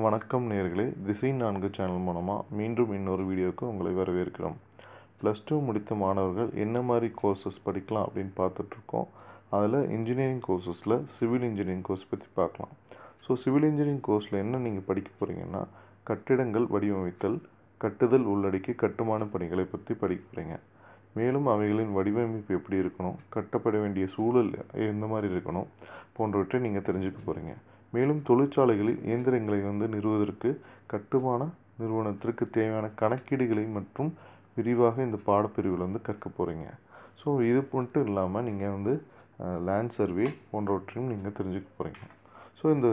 வணக்கம் நேர்களே. திசை நான்கு சேனல் மூலமாக மீண்டும் இன்னொரு வீடியோவுக்கு உங்களை வரவேற்கிறோம். ப்ளஸ் டூ முடித்த மாணவர்கள் என்ன மாதிரி கோர்சஸ் படிக்கலாம் அப்படின்னு பார்த்துட்ருக்கோம். அதில் இன்ஜினியரிங் கோர்சஸில் சிவில் இன்ஜினியரிங் கோர்ஸ் பற்றி பார்க்கலாம். ஸோ சிவில் இன்ஜினியரிங் கோர்ஸில் என்ன நீங்கள் படிக்க போகிறீங்கன்னா கட்டிடங்கள் வடிவமைத்தல் கட்டுதல் உள்ளடக்கி கட்டுமான பணிகளை பற்றி படிக்க போகிறீங்க மேலும் அவைகளின் வடிவமைப்பு எப்படி இருக்கணும் கட்டப்பட வேண்டிய சூழல் எந்த மாதிரி இருக்கணும் போன்றவற்றை நீங்கள் தெரிஞ்சுக்க போகிறீங்க மேலும் தொழிற்சாலைகளில் இயந்திரங்களை வந்து நிறுவுவதற்கு கட்டுமான நிறுவனத்திற்கு தேவையான கணக்கீடுகளை மற்றும் விரிவாக இந்த பாடப்பிரிவில் வந்து கற்க போகிறீங்க ஸோ இது மட்டும் இல்லாமல் நீங்கள் வந்து லேண்ட் சர்வே போன்றவற்றையும் நீங்கள் தெரிஞ்சுக்க போகிறீங்க ஸோ இந்த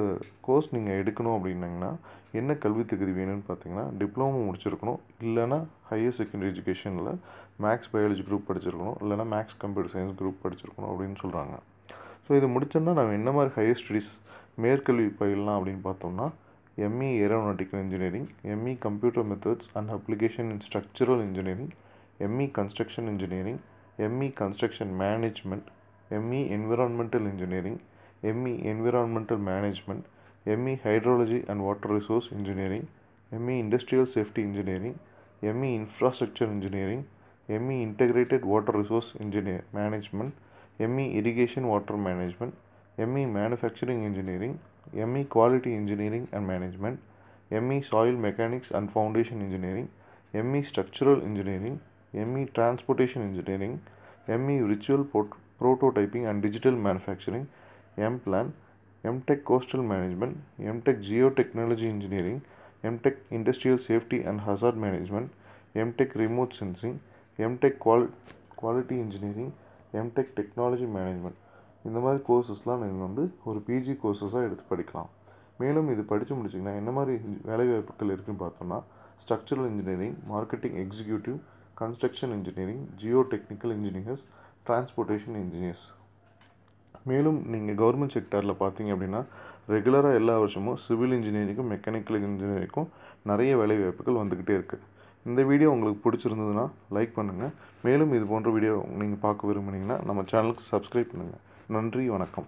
கோர்ஸ் நீங்கள் எடுக்கணும் அப்படின்னங்கன்னா என்ன கல்வி தகுதி வேணும்னு பார்த்தீங்கன்னா டிப்ளமோ முடிச்சிருக்கணும். இல்லைனா ஹையர் செகண்டரி எஜுகேஷனில் மேக்ஸ் பயாலஜி குரூப் படிச்சிருக்கணும். இல்லைனா மேக்ஸ் கம்ப்யூட்டர் சயின்ஸ் குரூப் படிச்சிருக்கணும் அப்படின்னு சொல்கிறாங்க ஸோ இது முடிச்சோன்னா நம்ம என்ன மாதிரி ஹையர் ஸ்டடீஸ் மேற்கல்வி பயிலலாம் அப்படின்னு பார்த்தோம்னா ME aeronautical engineering ME computer methods and application in structural engineering ME construction engineering ME construction management ME environmental engineering ME environmental management ME hydrology and water resource engineering ME industrial safety engineering ME infrastructure engineering ME integrated water resource engineer management ME irrigation water management ME Manufacturing Engineering, ME Quality Engineering and Management, ME Soil Mechanics and Foundation Engineering, ME Structural Engineering, ME Transportation Engineering, ME Ritual Prototyping and Digital Manufacturing, M. Plan, M. Tech Coastal Management, M. Tech Geotechnology Engineering, M. Tech Industrial Safety and Hazard Management, M. Tech Remote Sensing, MTech Qual- Quality Engineering, M. Tech Technology Management. இந்த மாதிரி கோர்சஸ்லாம் நீங்கள் வந்து ஒரு PG கோர்சஸாக எடுத்து படிக்கலாம். மேலும் இது படித்து முடிச்சிங்கன்னா என்ன மாதிரி வேலைவாய்ப்புகள் இருக்குதுன்னு பார்த்தோம்னா structural engineering marketing executive construction engineering geotechnical engineers transportation engineers மேலும் நீங்கள் கவர்மெண்ட் செக்டாரில் பார்த்தீங்க அப்படின்னா ரெகுலராக எல்லா வருஷமும் சிவில் இன்ஜினியரிங்கும் மெக்கானிக்கல் இன்ஜினியரிங்கும் நிறைய வேலைவாய்ப்புகள் வந்துக்கிட்டே இருக்குது இந்த வீடியோ உங்களுக்கு பிடிச்சிருந்ததுன்னா லைக் பண்ணுங்கள் மேலும் இது போன்ற வீடியோ நீங்கள் பார்க்க விரும்புனீங்கன்னா நம்ம சேனலுக்கு சப்ஸ்கிரைப் பண்ணுங்கள் நன்றி வணக்கம்.